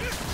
Ugh!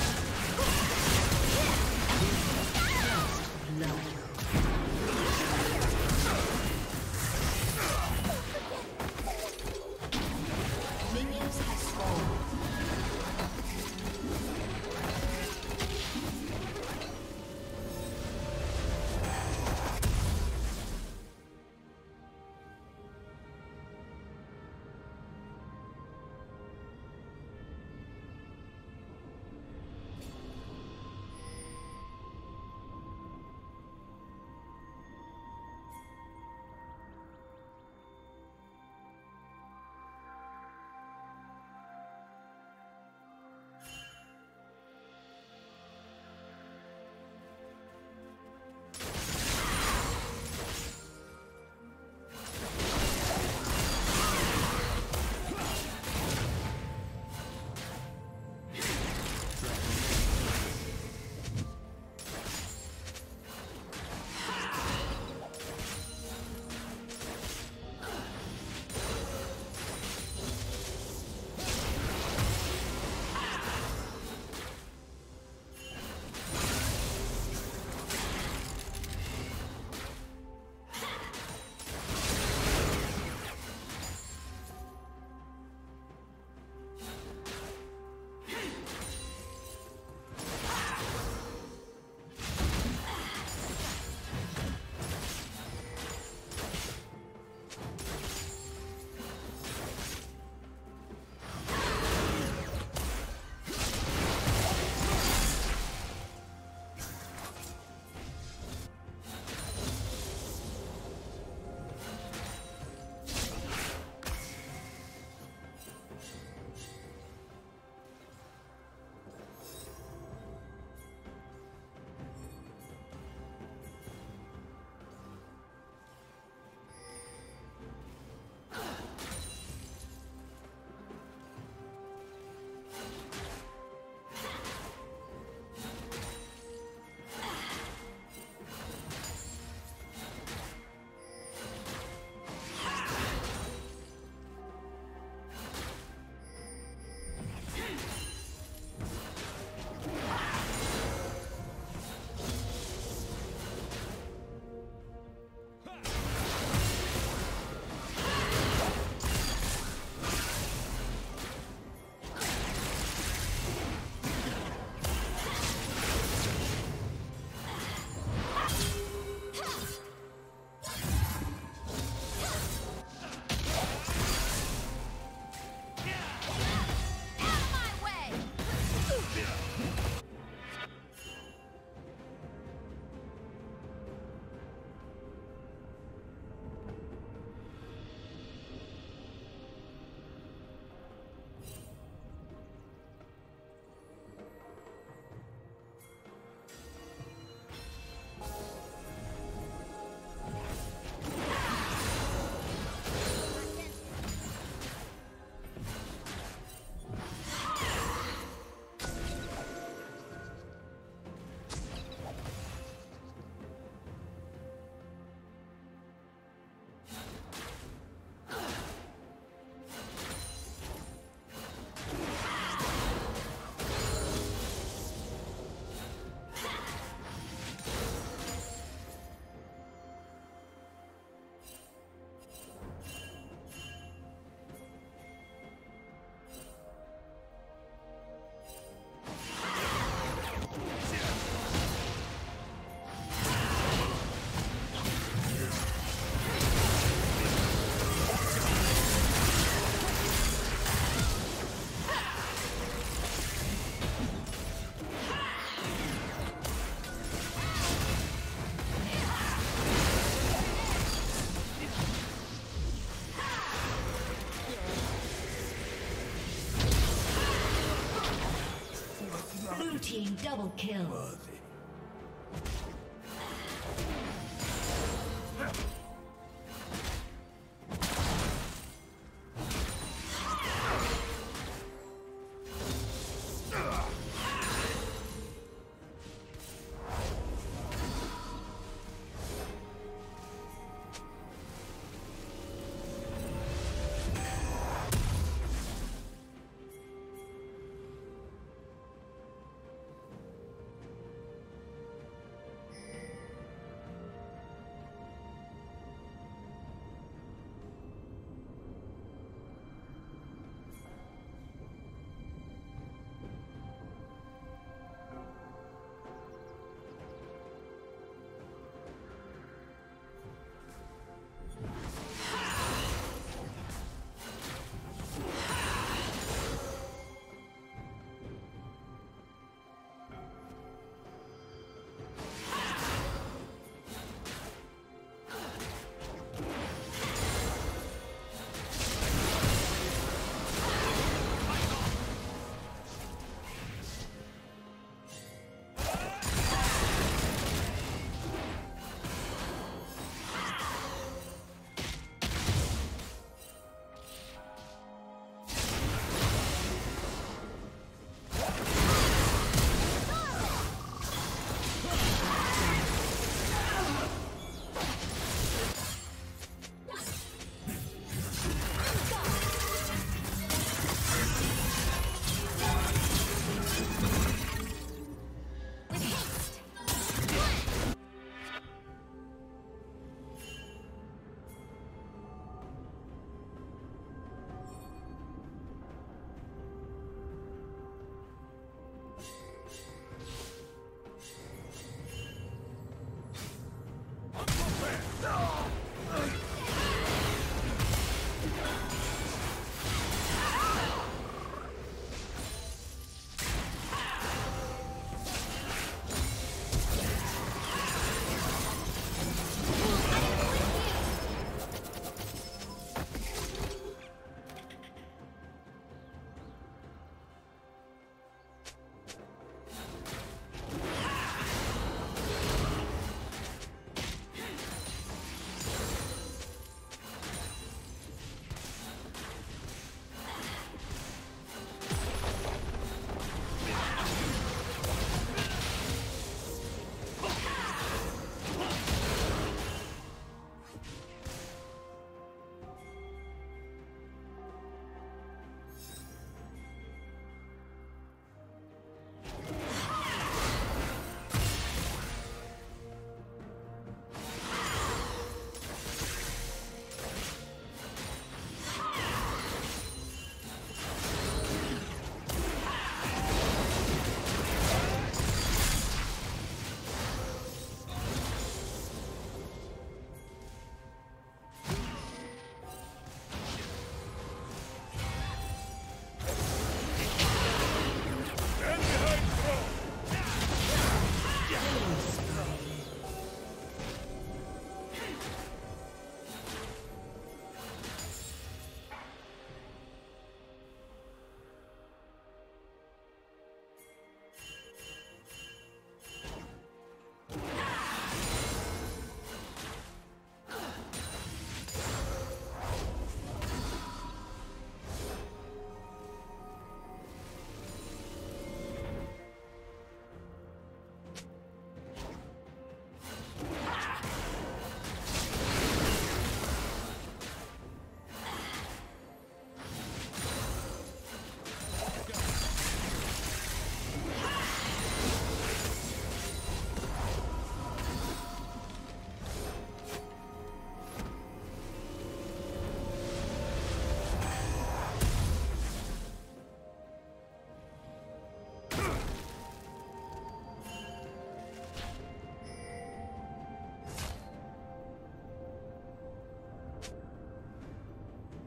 Double kill.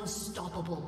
Unstoppable.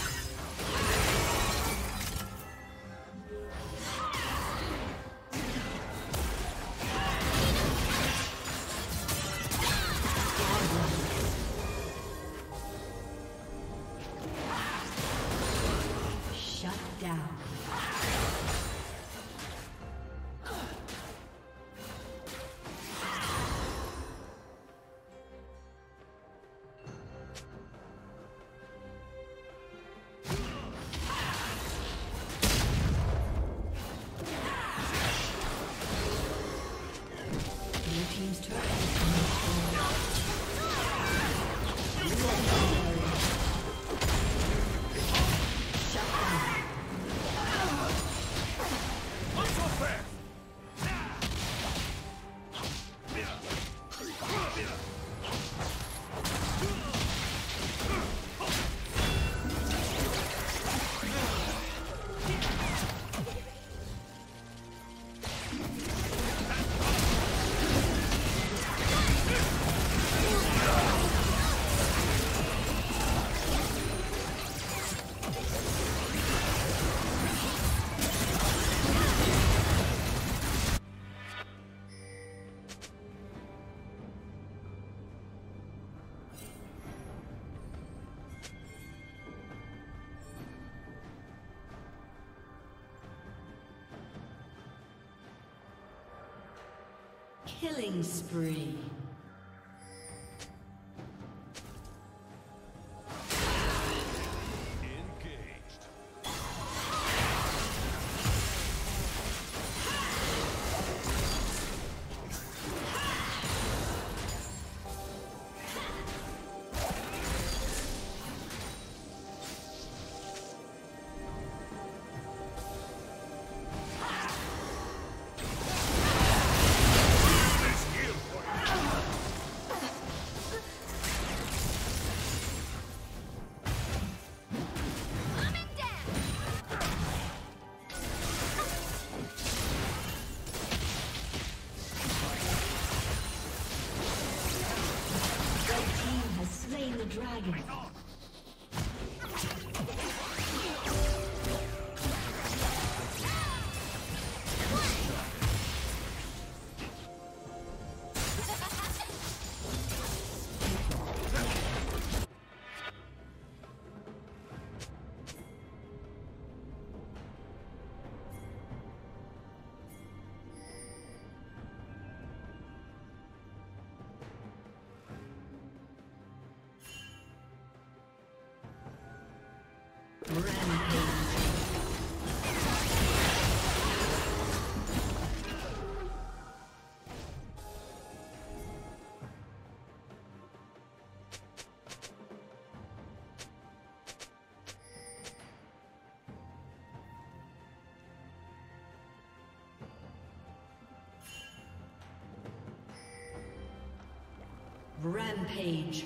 Killing spree. Rampage.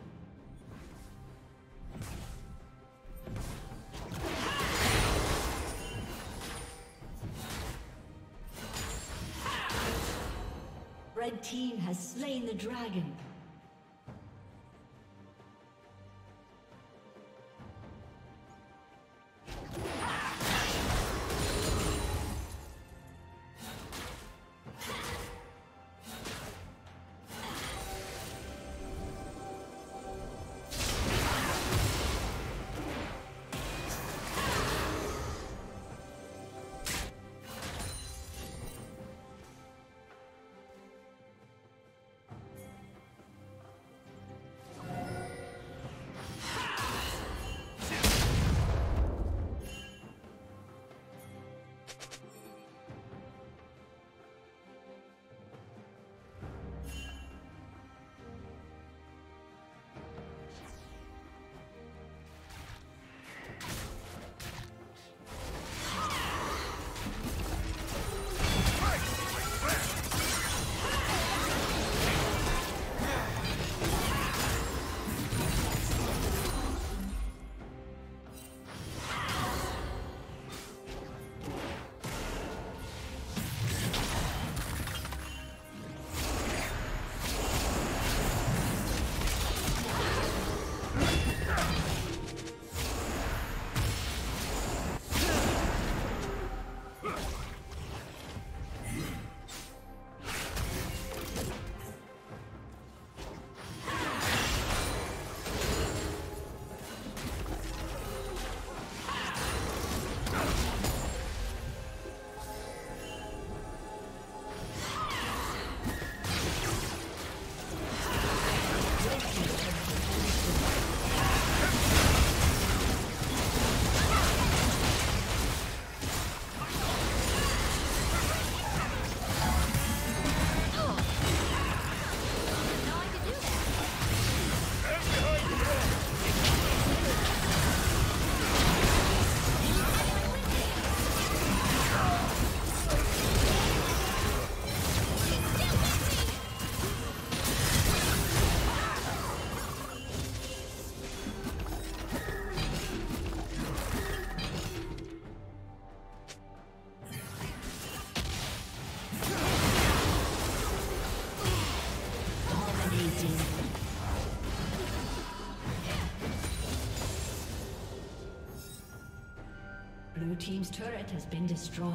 Team's turret has been destroyed.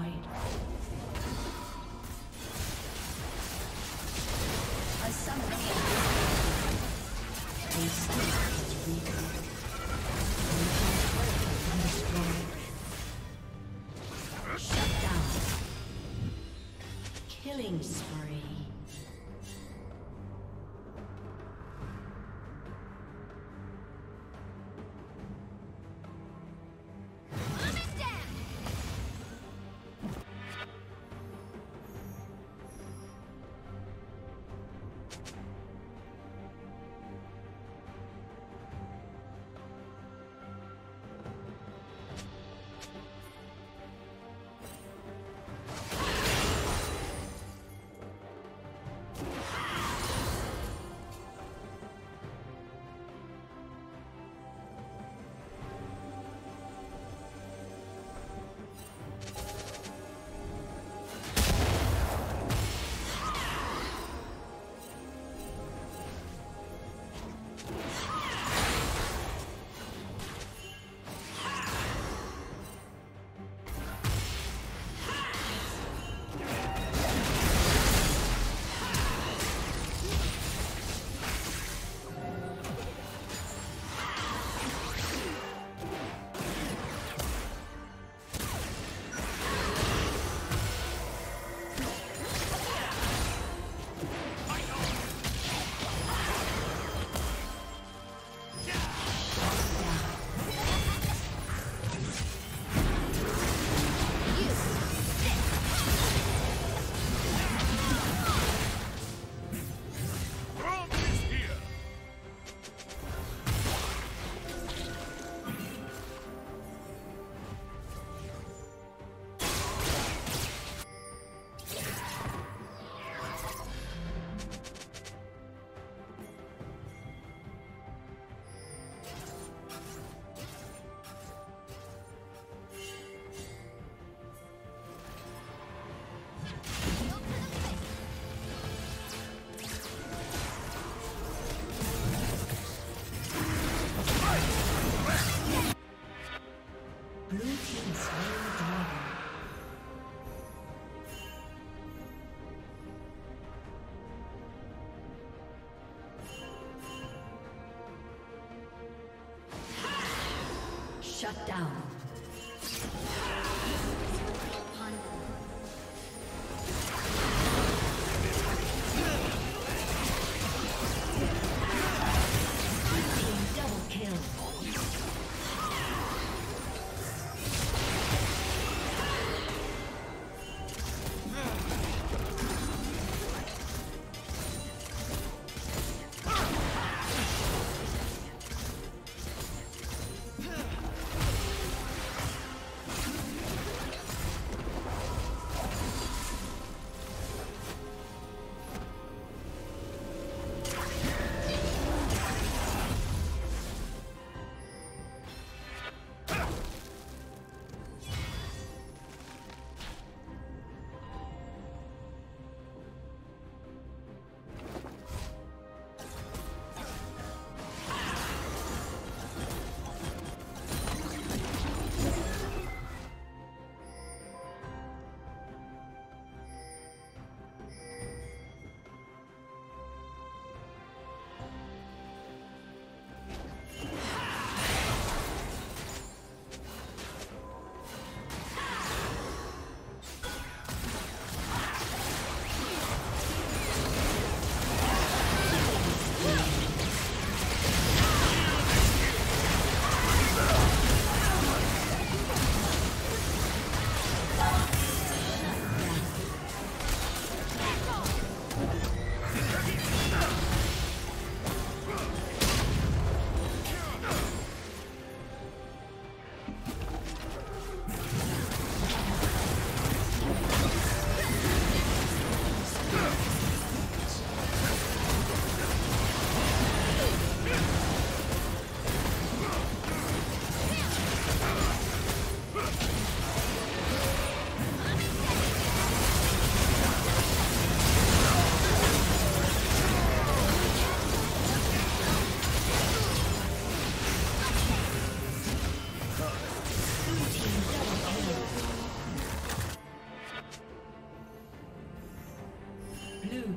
A summoner Shut down.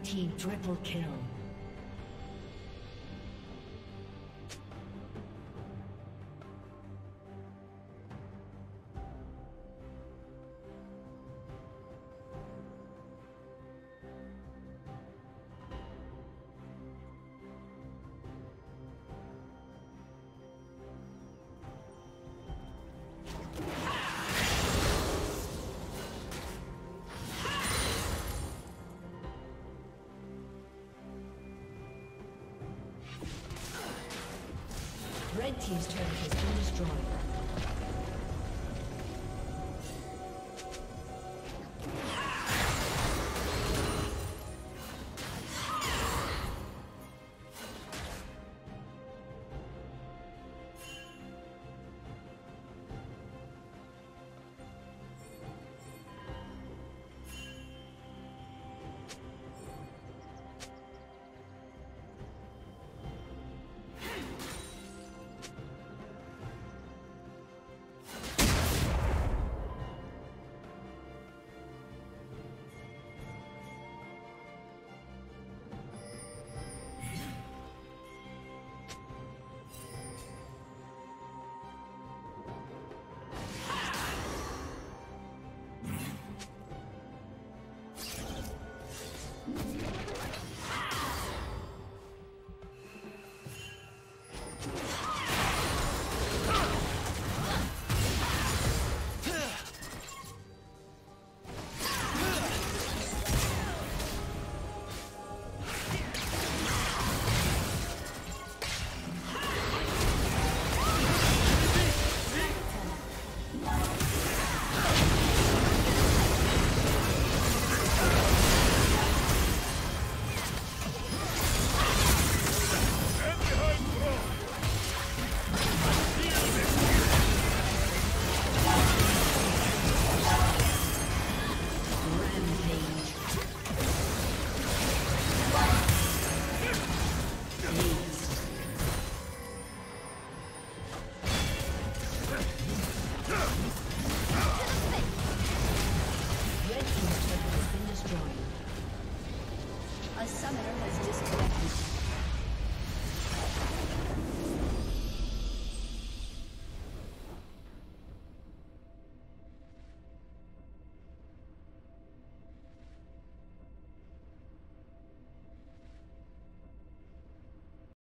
Team triple kill.